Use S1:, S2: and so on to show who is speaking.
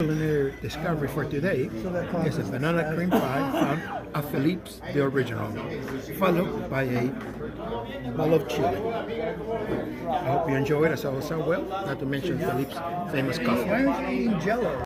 S1: culinary discovery for today is a banana cream pie from a Philippe's, the original, followed by a bowl of chili. I hope you enjoy it as well, well, not to mention Philippe's famous coffee.
S2: Why are you eating jello?